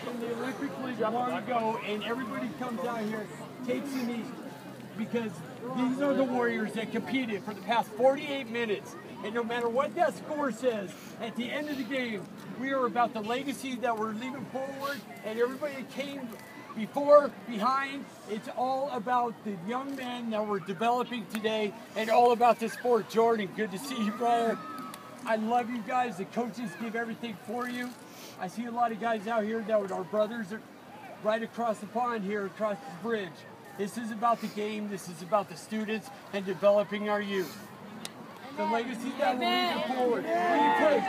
From the Olympic League, one go, and everybody comes out here, takes in these because these are the Warriors that competed for the past 48 minutes. And no matter what that score says, at the end of the game, we are about the legacy that we're leaving forward, and everybody that came before, behind. It's all about the young men that we're developing today, and all about the sport. Jordan, good to see you, brother. I love you guys. The coaches give everything for you. I see a lot of guys out here that are brothers right across the pond here, across the bridge. This is about the game. This is about the students and developing our youth. The legacy that we're moving forward. Will you pray?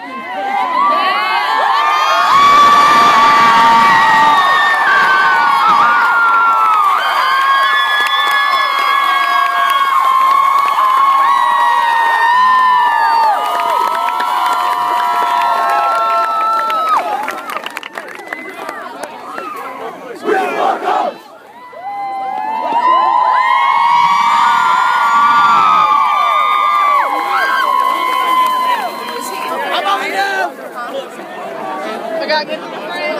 Please pray.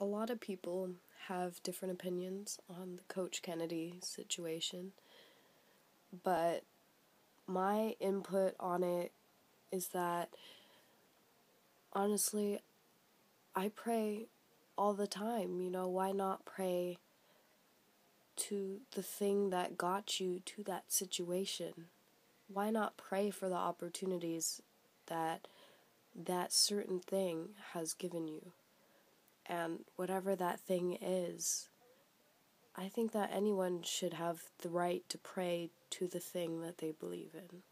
a lot of people have different opinions on the Coach Kennedy situation, but my input on it is that honestly, I pray all the time. You know, why not pray to the thing that got you to that situation? Why not pray for the opportunities that that certain thing has given you? and whatever that thing is, I think that anyone should have the right to pray to the thing that they believe in.